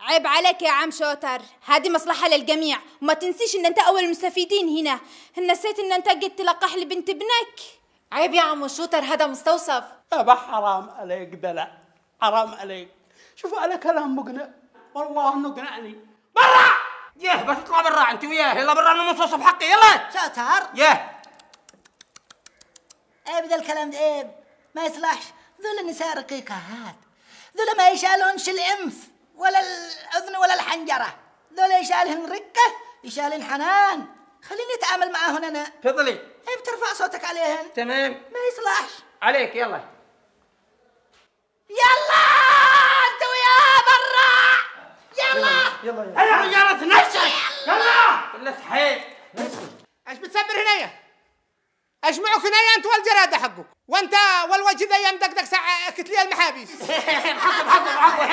عيب عليك يا عم شوتر. هذه مصلحة للجميع. وما تنسيش إن أنت أول المستفيدين هنا. نسيت إن أنت قد تلقح لبنت ابنك. عيب يا عمو شوتر هذا مستوصف. أبا حرام عليك دلع. حرام عليك. شوف على كلام مقنع. والله انه قنعني برا! يه بس اطلع برا أنت وياه. يلا برا أنا منصوص حقي. يلا! شاطر يه عيب ذا الكلام عيب. ما يصلحش. ذول النساء رقيقات ذول ما يشالونش العنف ولا الأذن ولا الحنجرة. ذول يشالهن رقة يشالهن حنان. خليني أتعامل معاهن أنا. تفضلي. عيب ترفع صوتك عليهن؟ تمام. ما يصلحش. عليك يلا. يلا أنت وياه برا. يلا. يلا يا رجالة نشك يلا. ولا صحيت إيش بتسبر هنايا؟ إيش معك هنايا أنت والجرادة حقك. وأنت والوجه ذا مدقدق ساعة كتلي المحابيس. حقك حقك حقك.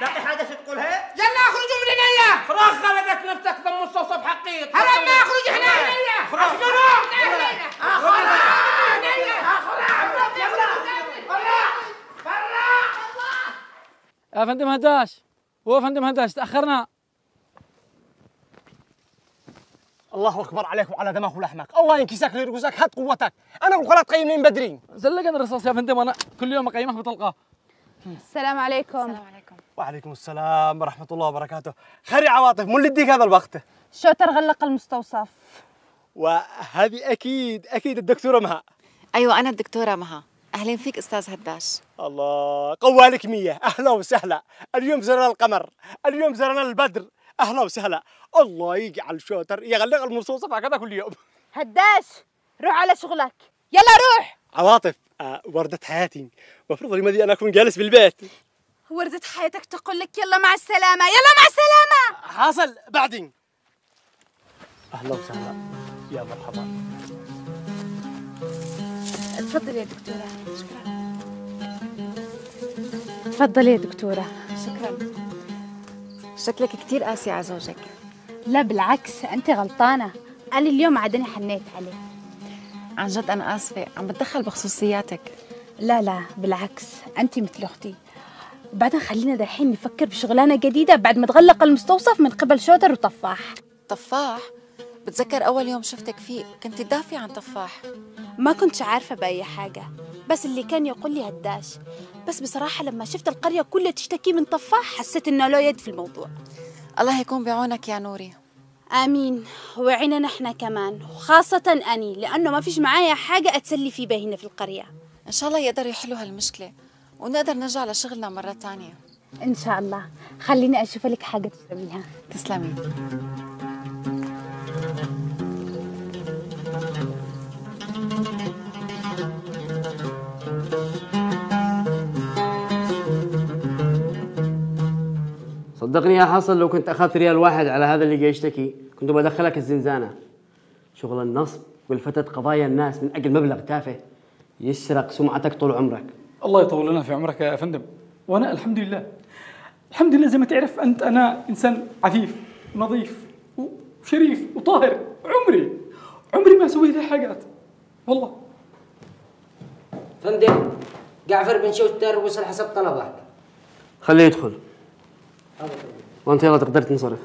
باقي حاجة تقولها؟ يلا أخرجوا من هنايا فراغ خلقت نفسك ضم مستوصف حقي هلا ما أخرج هنا هنايا فراغ. يا فندم هداش. هو فندم هداش تأخرنا. الله أكبر عليك وعلى دماغ ولحمك. الله ينكسك لرقوسك هات قوتك. أنا لك تقيمني من بدري زلقنا الرصاص يا فندم أنا كل يوم أقيمك بطلقة. السلام عليكم. السلام عليكم. وعليكم السلام ورحمة الله وبركاته. خير عواطف مو اللي يديك هذا الوقت؟ شوتر غلق المستوصف. وهذه أكيد أكيد الدكتورة مها. أيوه أنا الدكتورة مها. أهلين فيك أستاذ هداش. الله قوالك مية. أهلا وسهلا. اليوم زرنا القمر. اليوم زرنا البدر. أهلا وسهلا. الله يجعل شوتر. يغلق المستوصف هكذا كل يوم. هداش روح على شغلك. يلا روح. عواطف آه وردة حياتي. المفروض لماذا أنا أكون جالس بالبيت. وردة حياتك تقول لك يلا مع السلامة يلا مع السلامة. حاصل بعدين. أهلا وسهلا. يا مرحبا. تفضلي يا دكتورة. شكرا. تفضلي يا دكتورة. شكرا. شكلك كثير قاسي على زوجك. لا بالعكس أنت غلطانة. أنا اليوم عدني حنيت عليه. عن جد أنا آسفة. عم بتدخل بخصوصياتك. لا لا بالعكس. أنت مثل أختي. وبعدين خلينا دحين نفكر بشغلانة جديدة بعد ما تغلق المستوصف من قبل شوتر وطفاح طفاح بتذكر أول يوم شفتك فيه كنت تدافعي عن طفاح ما كنتش عارفة بأي حاجة بس اللي كان يقول لي هداش. بس بصراحة لما شفت القرية كلها تشتكي من طفاح حسيت إنه له يد في الموضوع. الله يكون بعونك يا نوري. آمين. وعيننا إحنا كمان. وخاصة أني لأنه ما فيش معايا حاجة أتسلي في بها هنا في القرية. إن شاء الله يقدروا يحلوا هالمشكلة. ونقدر نرجع لشغلنا مرة تانية. إن شاء الله. خليني أشوف لك حاجة تشربيها تسلمي. صدقني يا حصل لو كنت أخذت ريال واحد على هذا اللي جاي يشتكي كنت بدخلك الزنزانة. شغل النصب والفتة قضايا الناس من أجل مبلغ تافه يسرق سمعتك طول عمرك. الله يطول لنا في عمرك يا فندم. وأنا الحمد لله. الحمد لله زي ما تعرف أنت أنا إنسان عفيف ونظيف وشريف وطاهر عمري عمري ما سويت حاجات والله. فندم جعفر بن شوتر وصل حسب طلبك خليه يدخل. وانت يلا تقدر تنصرف.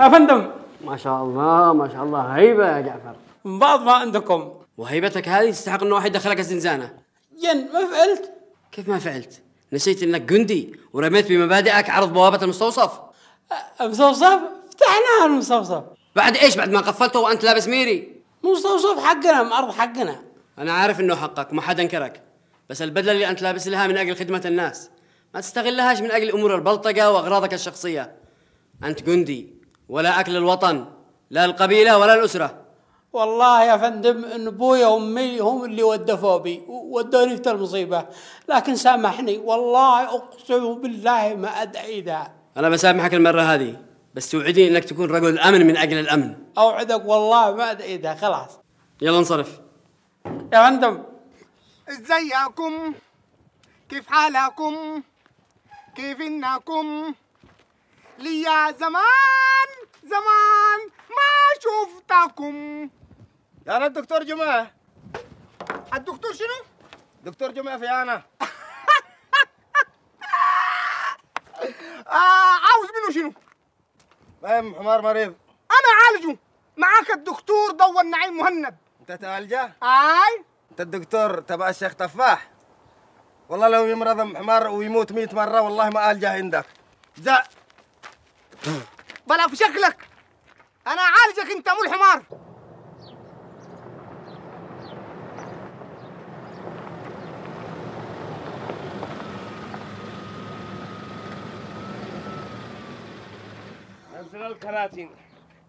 يا فندم. ما شاء الله ما شاء الله. هيبة يا جعفر. من بعض ما عندكم. وهيبتك هذه تستحق انه واحد يدخلك الزنزانه ين ما فعلت. كيف ما فعلت؟ نسيت إنك جندي ورميت بمبادئك عرض بوابة المستوصف. مصوصف فتحناها المستوصف بعد إيش؟ بعد ما قفلته وأنت لابس ميري. مستوصف حقنا من ارض حقنا. أنا عارف إنه حقك وما حد أنكرك. بس البدلة اللي أنت لابس لها من أجل خدمة الناس. ما تستغلهاش من أجل أمور البلطجة وأغراضك الشخصية. أنت جندي ولاءك للوطن لا القبيلة ولا الأسرة. والله يا فندم إن أبويا وأمي هم اللي ودفوا بي ودوني في المصيبة. لكن سامحني والله أقسم بالله ما أدعي ذا. أنا بسامحك المرة هذه بس توعدني إنك تكون رجل أمن من أجل الأمن. أوعدك والله ما أدعي ذا خلاص. يلا انصرف. يا فندم. إزيكم؟ كيف حالكم؟ كيف إنكم؟ ليا زمان زمان ما شفتكم. يا أنا الدكتور جمعة. الدكتور شنو؟ دكتور جمعة في أنا آه عاوز منه شنو؟ فاهم حمار مريض. أنا عالجه. معاك الدكتور ضو النعيم مهند. أنت تعالجه؟ آي. الدكتور تبع الشيخ تفاح. والله لو يمرض حمار ويموت مئة مرة والله ما ألجأ عندك. زع بلا في شكلك. أنا عالجك أنت مو الحمار. نزل الكراتين.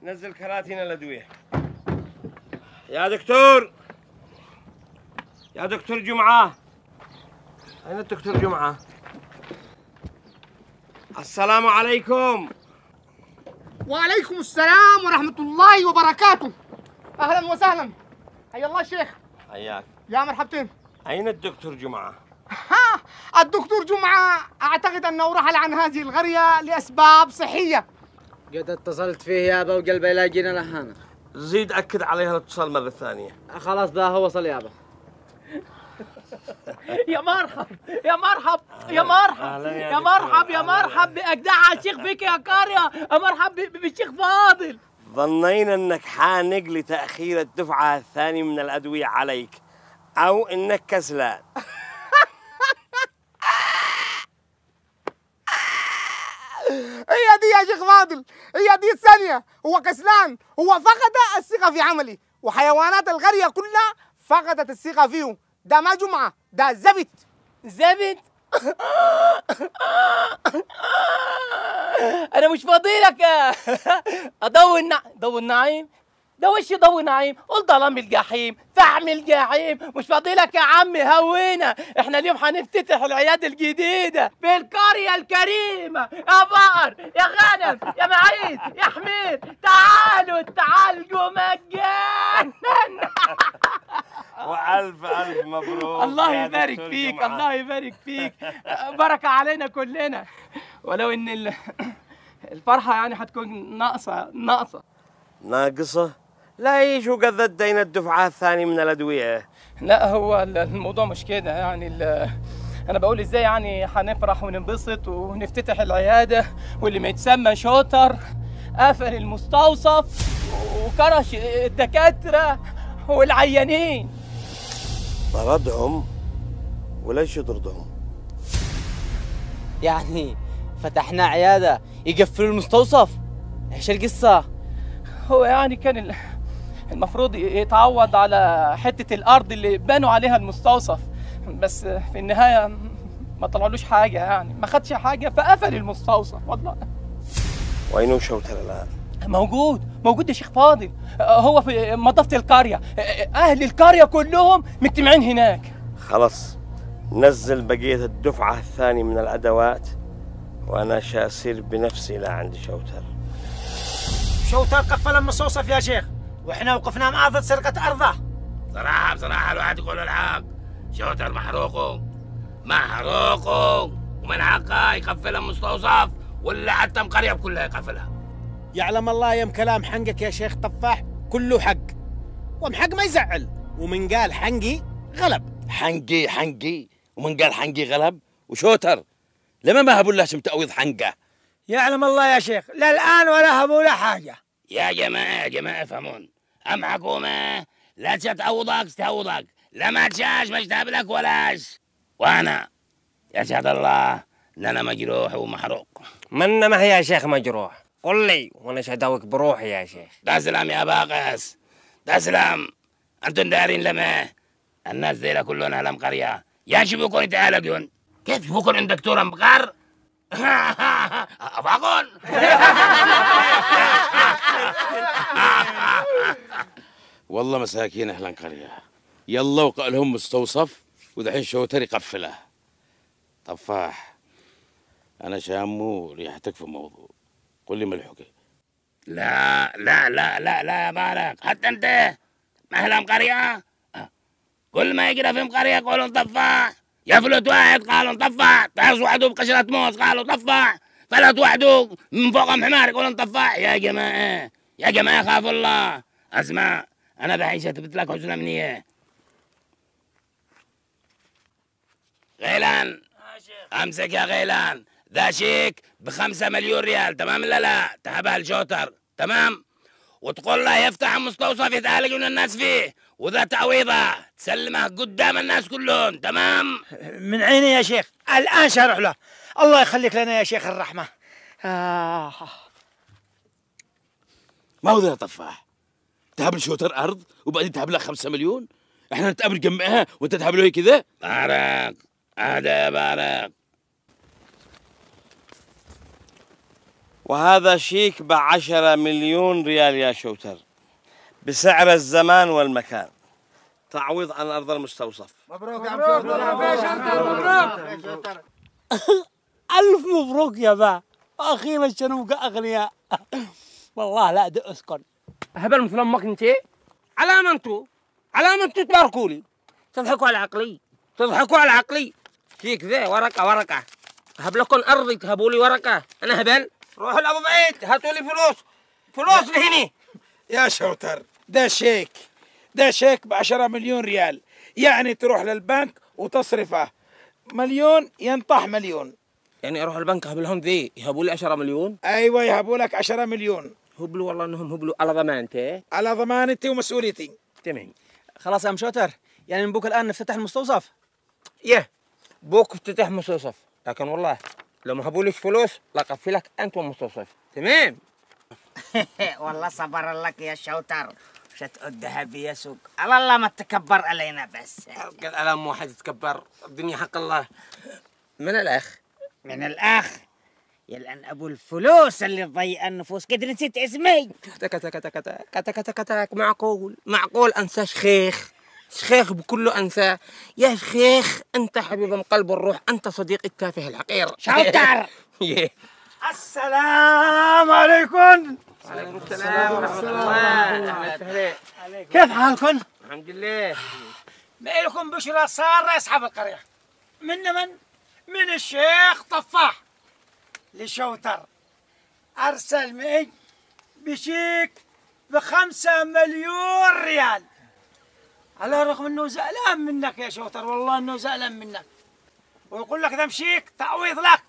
نزل كراتين الأدوية. يا دكتور. يا دكتور جمعة. أين الدكتور جمعة؟ السلام عليكم. وعليكم السلام ورحمة الله وبركاته. أهلا وسهلا. حيا الله الشيخ حياك. يا مرحبتين. أين الدكتور جمعة؟ ها الدكتور جمعة أعتقد أنه رحل عن هذه القرية لأسباب صحية. قد اتصلت فيه يابا وقلبه يلاقينا لهانا. زيد أكد عليها الاتصال مرة ثانية. خلاص ذا هو وصل يابا. يا مرحب يا مرحب يا مرحب يا مرحب يا. مرحب بأجدع الشيخ بك يا قرية يا مرحب بالشيخ فاضل. ظنينا أنك حانق لتأخير الدفعة الثانية من الأدوية عليك أو أنك كسلان. هي دي يا شيخ فاضل هي دي الثانية. هو كسلان هو فقد الثقة في عملي وحيوانات القرية كلها فقدت الثقة فيه ده ما جمعة. ده زبت زبد أنا مش فاضيلك. اضوي النع... ضوي النعيم. ده وش ضوي نعيم؟ قول ظلام الجحيم. فحم الجحيم. مش فاضيلك يا عم هوينا. إحنا اليوم هنفتتح العياده الجديدة. في القريه الكريمة. يا بقر يا غنم يا معيز يا حمير تعالوا تعالجوا مجانا وألف ألف مبروك. الله يبارك فيك جمعة. الله يبارك فيك. بركة علينا كلنا. ولو إن ال- الفرحة يعني هتكون ناقصة ناقصة. ناقصة؟ لا يجوا قد الدين الدفعة الثانية من الأدوية. لا هو ال- الموضوع مش كده. يعني ال- أنا بقول إزاي يعني هنفرح وننبسط ونفتتح العيادة واللي ما يتسمى شوتر قفل المستوصف وكرش الدكاترة والعيانين. طردهم وليش يطردهم؟ يعني فتحنا عيادة يقفلوا المستوصف إيش القصة؟ هو يعني كان ال- المفروض يتعوض على حتة الأرض اللي بنوا عليها المستوصف بس في النهاية ما طلعلوش حاجة يعني ما خدش حاجة فقفل المستوصف والله وأين شوتر الآن؟ موجود موجود يا شيخ فاضل. هو في مضافة القرية. أهل القرية كلهم مجتمعين هناك. خلص نزل بقية الدفعة الثانية من الأدوات وأنا شاسير بنفسي لعند شوتر. شوتر قفل المصوصف يا شيخ؟ وإحنا وقفنا معاه ضد سرقة أرضه. صراحة بصراحة الواحد يقول الحق. شوتر محروقه محروقه ومن حقه يقفل المستوصف ولا حتى القرية كلها يقفلها. يعلم الله يم كلام حنقك يا شيخ طفاح كله حق. وم حق ما يزعل. ومن قال حنقي غلب. حنقي حنقي. ومن قال حنقي غلب. وشوتر لما ما هبوا لهش متأويض حنقة؟ يعلم الله يا شيخ لا الآن ولا هبوا لا حاجة. يا جماعة يا جماعة افهمون أم حكومة؟ لا تتعوضك تتعوضك لا ما تشاش ما تهبلك ولاش. وأنا يشهد الله إن أنا مجروح ومحروق. من ما هي يا شيخ مجروح؟ قل لي وأنا شهدوك بروحي يا شيخ. تسلم يا باقس. تسلم أنتم دارين لما؟ الناس ذيلا كلهم أهل قرية يا شو بكون يتعالجون كيف بكون عند دكتور مقر؟ أفاقون. والله مساكين أهل القريه يلا وقع لهم مستوصف ودحين شوتر يقفله طفاح أنا شامو ريحتك في موضوع. قل لي ملحوقه لا لا لا لا لا يا بارك حتى أنت أهل قرية؟ كل ما يقرا في قرية يقولون طفاح يفلت واحد قالوا طفاح تعرس وحده بقشرة موز قالوا طفاح فلت وحده من فوقهم حمار يقولون طفاح يا جماعة يا جماعة خاف الله. أسمع أنا بعيش أثبت لك حسن أمنية غيلان. أمسك يا غيلان. ذا شيك بخمسة مليون ريال تمام لا لا؟ تهبها الشوتر تمام؟ وتقول له يفتح مستوصف يتعالج من الناس فيه وذا تعويضة تسلمه قدام الناس كلهم تمام؟ من عيني يا شيخ الآن شارح له. الله يخليك لنا يا شيخ الرحمة. آه. ما هو ذا طفاح تهب الشوتر أرض وبعدين تهب له خمسة مليون؟ إحنا نتقابل جمعها وأنت تهب له كذا بارك هذا بارك. وهذا شيك بعشرة مليون ريال يا شوتر. بسعر الزمان والمكان. تعويض عن أرض المستوصف. مبروك يا ألف مبروك يا با. أخيرا شنوق أغنياء؟ والله لا ده أسكن. هبل مثل أمك انت على ما انتو؟ على ما انتو تباركوا لي؟ تضحكوا على عقلي. تضحكوا على عقلي. فيك ذا ورقة ورقة. هب لكم أرضي تهبوا لي ورقة. أنا هبل. روحوا لابو بعيد هاتوا لي فلوس. فلوس لهني. يا شوتر ده شيك. ده شيك بعشرة مليون ريال. يعني تروح للبنك وتصرفه. مليون ينطح مليون. يعني أروح البنك أهب لهم ذي يهبوا لي 10 مليون؟ أيوه يهبوا لك 10 مليون. هبلوا والله إنهم هبلوا. على ضمانتي. على ضمانتي ومسؤوليتي. تمام. خلاص يا أم شوتر يعني من بكره الآن نفتح المستوصف؟ يه بوك افتتح مستوصف. لكن والله لو ما هبوليش فلوس لقفلك انت والمستوصف تمام والله صبر لك يا شوتر شتقول ذهب يا سوق على الله ما تكبر علينا بس قال على ام واحد يتكبر الدنيا حق الله من الاخ من الاخ يلأن ابو الفلوس اللي تضيع النفوس قد نسيت اسمي كتا كتا كتا كتا كتا كتا كتا معقول معقول انسى شيخ شيخ بكله انسى يا شيخ أنت حبيب من قلب الروح أنت صديق التافه الحقير شوتر. يه. السلام عليكم. وعليكم السلام ورحمة الله. كيف حالكم؟ الحمد لله. ما لكم بشرى سارة يا أصحاب القرية. من من؟ من الشيخ طفاح. لشوتر. أرسل معي بشيك بخمسة مليون ريال. على الرغم أنه زعلان منك يا شوتر والله أنه زعلان منك. ويقول لك ذا مشيك تعويض لك.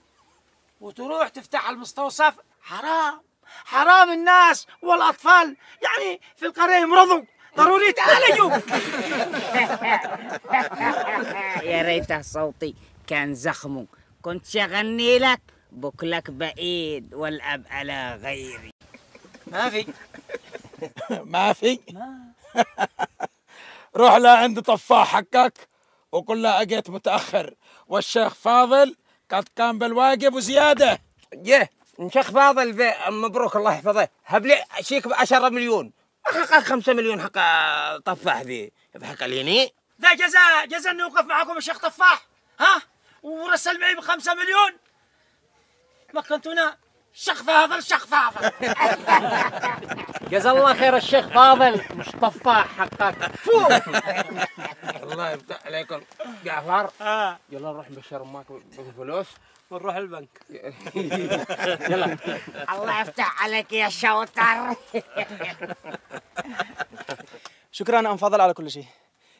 وتروح تفتح المستوصف حرام حرام الناس والأطفال. يعني في القرية يمرضوا ضروري يتعالجوا يا ريت صوتي كان زخمه كنت شغني لك بكلك بعيد والأب على غيري. ما في. ما في. روح لعند طفاح حقك وقل له أجيت متأخر. والشيخ فاضل قد قام بالواجب وزيادة. يه شيخ فاضل مبروك الله يحفظه. هب لي شيك ب 10 مليون حق 5 مليون حق طفاح ذي. يضحك عليني. ذا جزاء جزاء انه يوقف معكم الشيخ طفاح. ها؟ ورسل معي بخمسة مليون. مكنتونا الشيخ فاضل الشيخ فاضل. جزا الله خير الشيخ فاضل. مش طفاح حقك الله يفتح عليكم. جعفر. آه. يلا نروح نبشر أمك بالفلوس. ونروح البنك. يلا. الله يفتح عليك يا شوتر. شكرا أم فاضل على كل شيء.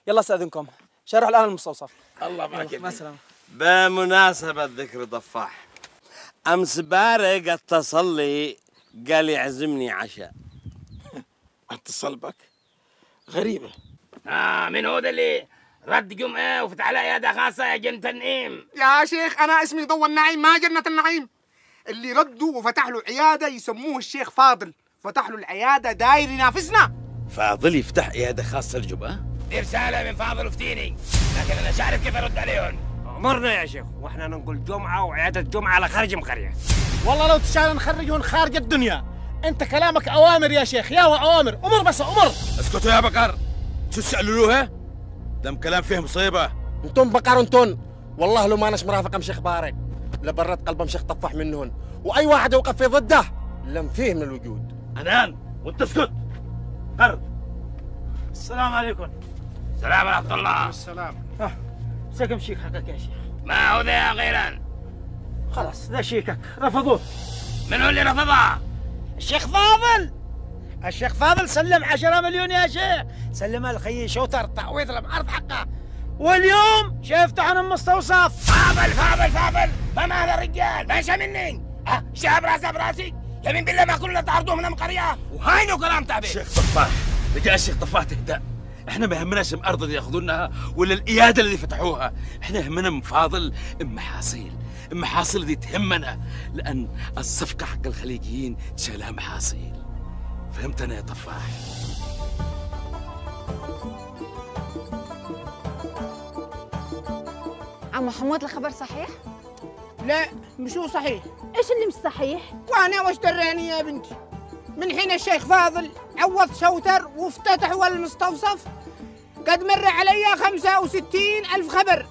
يلا أستأذنكم. شارح الآن المستوصف. الله معك مع السلامة. بمناسبة ذكر ضفاح أمس بارق اتصل لي قال يعزمني عشاء. اتصل بك غريبة. آه من هو ده اللي رد جمعة وفتح على عيادة خاصة يا جنة النعيم؟ يا شيخ أنا اسمي ضوى النعيم ما جنة النعيم. اللي ردوا وفتح له عيادة يسموه الشيخ فاضل. فتح له العيادة داير ينافسنا. فاضل يفتح عيادة خاصة للجمعة دي رسالة من فاضل وفتيني لكن أنا مش عارف كيف أرد عليهم؟ أمرنا يا شيخ. وإحنا نقول جمعة وعيادة جمعة على خارج القرية والله لو تشال نخرجون خارج الدنيا. انت كلامك أوامر يا شيخ. يا اوامر أمر بس أمر. اسكتوا يا بقر. شو تسألوها دم كلام فيه مصيبة. أنتم بقر أنتم والله لو ما اناش مرافق مشيخ بارك. لبرت قلب مشيخ طفح منهن. وأي واحد يوقف في ضده لم فيه من الوجود. أنان وانت اسكت. قر السلام عليكم. سلام ورحمة الله. السلام. سكم شيك حقك يا شيخ. ما هو ذا يا غيران؟ خلاص ذا شيكك. رفضوه. من هو اللي رفضها الشيخ فاضل. الشيخ فاضل سلم 10 مليون يا شيخ. سلمها لخيي شوتر تعويض الأرض حقه. واليوم شفتح عن المستوصف. فاضل فاضل فاضل. فما هذا الرجال؟ باشا مني. ها شاب راسه براسي. يمين بالله ما كلنا طاردوه من القريه وهينو كلام تعبير شيخ طفاح. رجاء الشيخ طفاح تهدأ. إحنا ما يهمناش الأرض اللي يأخذونها ولا الإيادة اللي فتحوها؟ إحنا يهمنا أم فاضل أم محاصيل. أم محاصيل دي تهمنا لأن الصفقة حق الخليجيين تشالها محاصيل. فهمتنا يا طفاح؟ عم محمود الخبر صحيح؟ لا مش هو صحيح. إيش اللي مش صحيح؟ وأنا وش دراني يا بنتي. من حين الشيخ فاضل عوض شوتر وافتتح هو المستوصف قد مر علي خمسة وستين ألف خبر.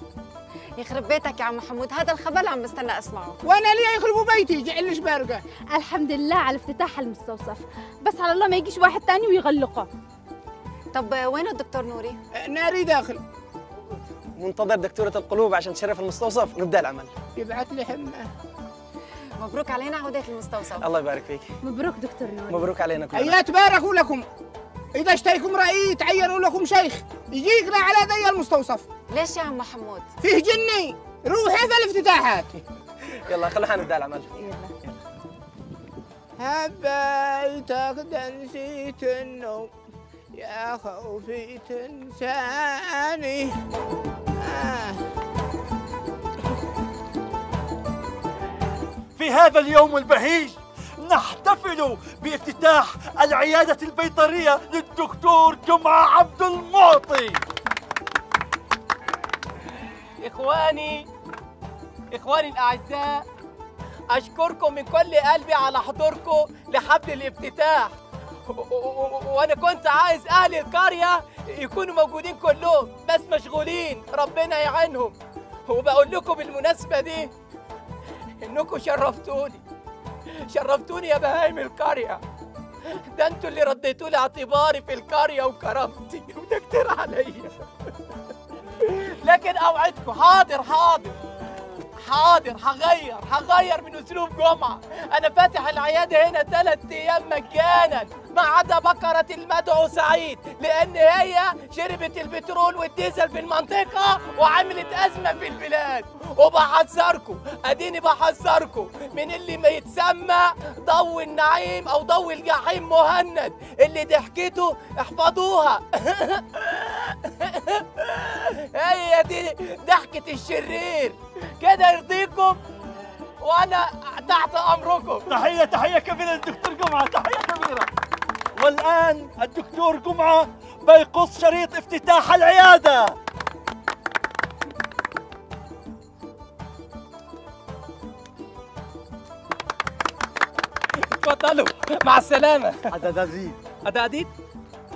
يخرب بيتك يا عم محمود هذا الخبر عم بستنى أسمعه. وأنا ليه يخربوا بيتي جعلش بارقة؟ الحمد لله على افتتاح المستوصف بس على الله ما يجيش واحد تاني ويغلقه. طب وين الدكتور نوري؟ ناري داخل. منتظر دكتورة القلوب عشان تشرف المستوصف ونبدأ العمل. يبعث لي حمى مبروك علينا عودة المستوصف. الله يبارك فيك. مبروك دكتور نوري مبروك علينا كلنا. أيات باركوا لكم إذا اشتيكم رأيي تعينوا لكم شيخ يجي يقرأ على ذي المستوصف. ليش يا عم محمود؟ فيه جني روحي في الافتتاحات. يلا خلونا نبدأ العمل حبيتك ده نسيت النوم يا خوفي تنساني. آه. في هذا اليوم البهيج. نحتفل بافتتاح العيادة البيطرية للدكتور جمعة عبد المعطي. إخواني إخواني الأعزاء أشكركم من كل قلبي على حضوركم لحفل الافتتاح. وأنا كنت عايز أهل القرية يكونوا موجودين كلهم بس مشغولين ربنا يعينهم. وبقول لكم بالمناسبة دي إنكم شرفتوني. شرفتوني يا بهايم القرية. ده أنتوا اللي رديتوا لي اعتباري في القرية وكرامتي وده كتير عليا. لكن أوعدكم حاضر حاضر. حاضر هغير هغير من أسلوب جمعة. أنا فاتح العيادة هنا ثلاث أيام مجانا ما عدا بكره المدعو سعيد لأن هي شربت البترول والديزل في المنطقة وعملت أزمة في البلاد. وبحذركم أديني بحذركم من اللي ما يتسمى ضو النعيم أو ضو الجحيم مهند. اللي ضحكته احفظوها. هي دي ضحكة الشرير. كده يرضيكم؟ وأنا تحت أمركم. تحية تحية كبيرة للدكتور جمعة تحية كبيرة. والآن الدكتور جمعة بيقص شريط افتتاح العيادة. اتفضلوا. مع السلامة. عددازيد عداديد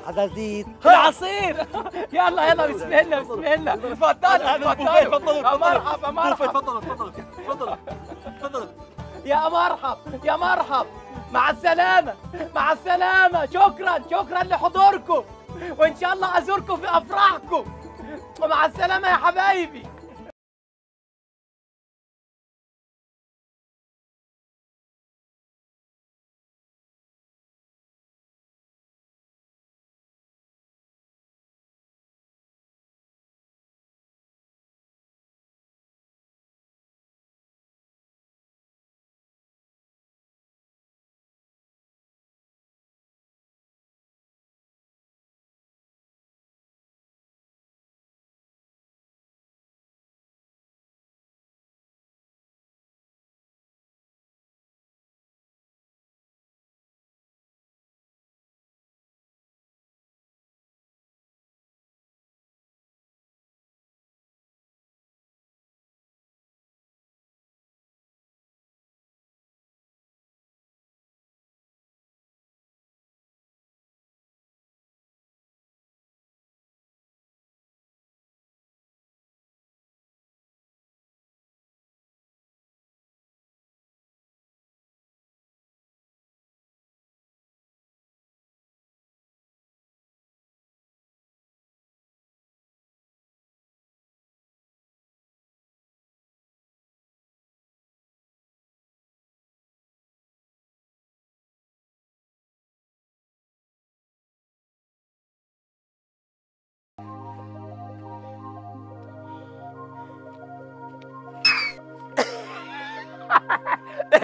عددازيد العصير! يلا يلا بسم الله بسم الله. اتفضلوا هذا البوفيه، اتفضلوا اتفضلوا، يا اتفضلوا. مرحب يا مرحب. تفضلوا تفضلوا تفضلوا تفضلوا يا مرحب يا مرحب. مع السلامة مع السلامة. شكرا شكرا لحضوركم. وإن شاء الله أزوركم في أفراحكم. ومع السلامة يا حبايبي.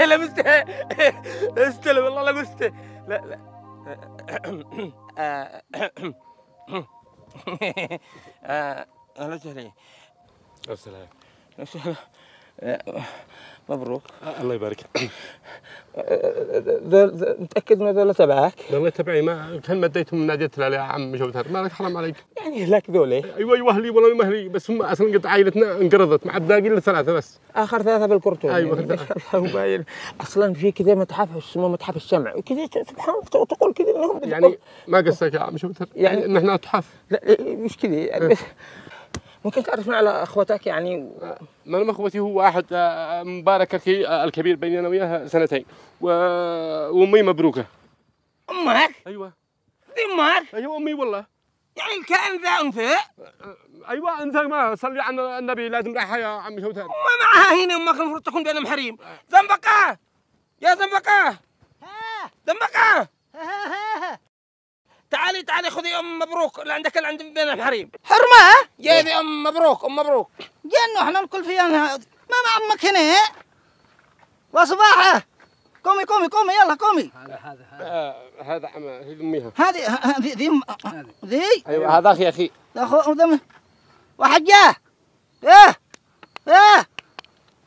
لمسته استلم والله لمسته لا لا آه، آه، أهلا وسهلا السلام وسهلا آه، مبروك. الله يبارك. ذول- متاكد ان هذول تبعك؟ والله تبعي. ما كان مديتهم من ناديت يا عم جوتر مالك حرام عليك يعني لك ذولي. أيوه أيوه أهلي والله ما أهلي بس هم أصلا قد عائلتنا انقرضت مع الباقي إلا ثلاثة بس. آخر ثلاثة بالكرتون. أيوة، يعني. أصلا في كذا متحف اسمه متحف الشمع كذا سبحان الله تقول كذا إنهم يعني ما قصدك يا عم جوتر يعني- ان إحنا أتحف. لا إيه، مش كذا يعني بس ممكن تعرفنا على اخوتك يعني؟ ما أنا اخوتي هو واحد آه، مبارك الكبير بيني أنا وياه سنتين. و... وأمي مبروكة. أمك؟ أيوه. ذي أمك؟ أيوه أمي والله. يعني الكائن ذا أنثى؟ أيوه انت ما صلي على النبي لازم رايحه يا عم جوتر ما معها هنا أمك المفروض تكون بينهم حريم زنبقه يا زنبقه زنبقه تعالي تعالي خذي أم مبروك. اللي عندك اللي عند بينهم حريم حرمة؟ يا ذي أم مبروك أم مبروك. جنوا إحنا فيها انها ما مع أمك هنا. وصباحه. قومي قومي قومي يلا قومي. آه، هذا عم هي أميها. هذه هذه ذي ذي؟ أيوه هذا أخي أخي. اخو ذم. واحد جاه ياه ياه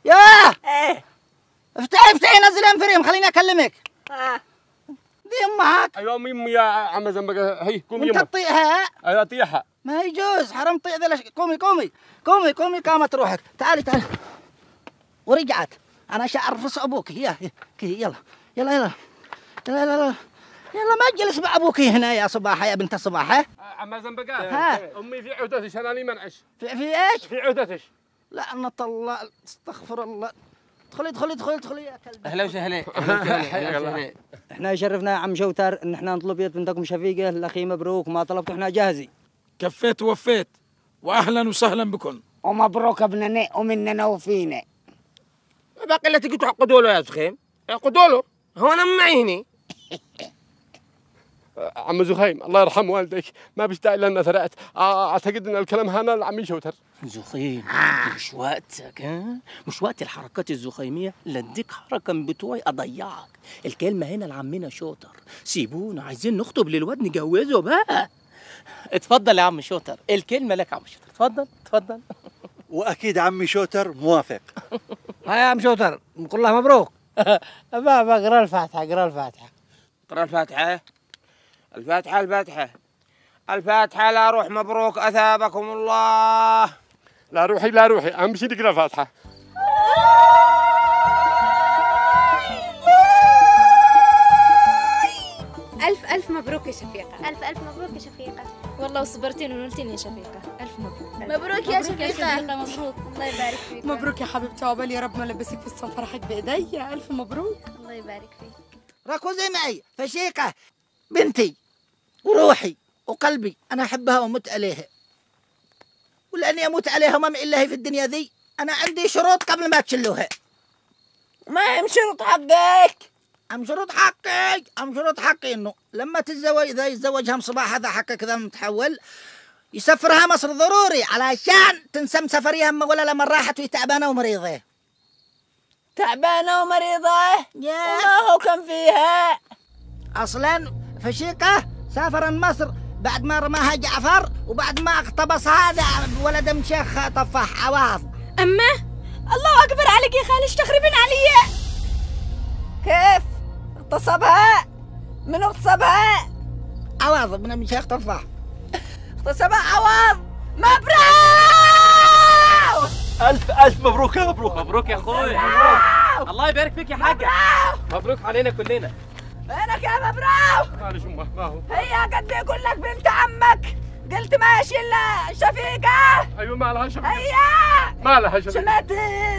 ياه إيه. افتحي افتحي نزل أنفريم خليني أكلمك. أمك أيوه امي امي يا عم زنبقه هي قومي وانت يمه تطيعها أيوه طيحها. ما يجوز حرام تطيع ذا قومي قومي قومي قومي قامت روحك تعالي تعالي. ورجعت. أنا شعرفس أبوك. يا يلا يلا يلا. يلا يلا يلا. يلا ما تجلس مع أبوك هنا يا صباحه يا بنت صباحه عم زنبقه ها. أمي في عودتش أنا لي منعش. في, في إيش؟ في عودتش لعنة الله أستغفر الله. ادخلي ادخلي ادخلي ادخلي يا كلب أهلا وسهلا أهلا وسهلا أهلا وسهلا. إحنا يشرفنا يا عم شوتر ان إحنا نطلب يد بنتكم شفيقة الأخي مبروك ما طلبتوا إحنا جاهزين كفيت ووفيت واهلا وسهلا بكم ومبروك ابننا ومننا وفينا باقي الا تجي تعقدوا له يا زخيم عقدوا له هو أنا معي هني. عم زخيم الله يرحم والديك. ما بيشتاق لنا ثرأت. آه، أعتقد إن الكلام هنا لعمي شوتر زخيم مش وقتك ها؟ مش وقت الحركات الزخيمية لديك حركة من بتوعي أضيعك. الكلمة هنا لعمنا شوتر. سيبونا عايزين نخطب للواد نجوزه بقى. اتفضل يا عم شوتر. الكلمة لك يا عم شوتر. اتفضل اتفضل. وأكيد عمي شوتر موافق. ها يا عم شوتر نقول له مبروك بابا اقرا الفاتحة اقرا الفاتحة. اقرا الفاتحة. الفاتحة الفاتحة. الفاتحة لا روح مبروك أثابكم الله. لا روحي لا روحي. اهم شيء نقرا الفاتحه ألف ألف مبروك يا شفيقة. ألف ألف مبروك يا شفيقة. والله صبرتين ونلتين يا شفيقة. ألف مبروك. مبروك يا شفيقة. مبروك. الله يبارك فيك. مبروك يا حبيبتي عقبال يا رب ما لبسك فستان فرحك بايديا ألف مبروك. الله يبارك فيك. ركزي معي فشيقة. بنتي. وروحي وقلبي أنا أحبها وأموت عليها. ولأني أموت عليها وما معي إلا هي في الدنيا ذي أنا عندي شروط قبل ما تشلوها. ما هم شروط حقك. أم شروط حقي أم شروط حقي إنه لما تتزوج إذا يتزوجها مصباح هذا حقك كذا متحول يسفرها مصر ضروري علشان تنسم سفريها أما ولا لما راحت وهي تعبانة ومريضة. تعبانة ومريضة؟ وما هو كان فيها؟ أصلا فشيقة سافر مصر. بعد ما رماها جعفر وبعد ما اقتبس هذا ولد مشيخ طفاح عواض أمه الله أكبر عليك يا خالش تخربين علي؟ كيف؟ اغتصبها؟ من اغتصبها؟ عواض من مشيخ طفاح اغتصبها عواض مبروك! ألف ألف مبروك يا مبروك. مبروك يا أخوي. الله يبارك فيك يا حاجة. مبروك علينا كلنا. وينك يا مبروك معلش امه ما هو هي قد يقول لك بنت عمك؟ قلت ماشي إلا شفيقة. أيوه ما لها شفيقة. هي ما لها شفيقة. سمعت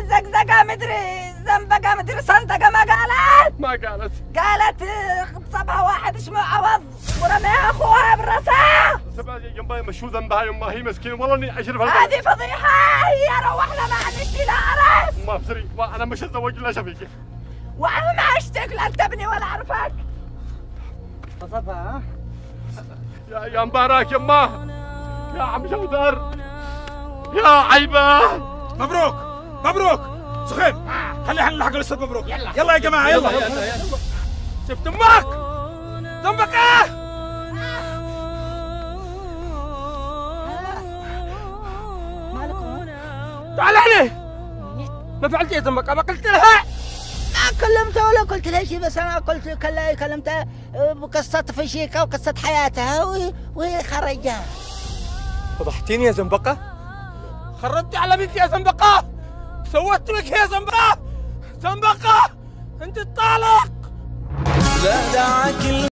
زقزقة مدري زنبقة مدري صندقة ما قالت؟ ما قالت. قالت اغتصبها واحد اسمه عوض. ورميها أخوها براسها. سبع يما مشو ذنبها؟ يما هي مسكينة. والله إني أشرف هذه فضيحة. هي روحنا ما عندي لا عرس ما بصري أنا مش أتزوج إلا شفيقة. وأنا ما اشتك لا انت قصبها يا يا مبارك يما يا عم جودر يا عيبه مبروك مبروك سخيف خلي إحنا نلحق الاستاذ مبروك يلا يلا يا جماعة يلا شفت أمك ذنبك إيه تعال هنا ما فعلت إيه ذنبك ما قلت لها ما كلمتها ولا قلت لها شيء بس أنا قلت كلمتها بقصة فشيكة وقصة حياتها وهي- خرجها. فضحتيني يا زنبقة؟ خربتي على بنتي يا زنبقة. سويت لك يا زنبقة. زنبقة أنت الطالق. لا دعك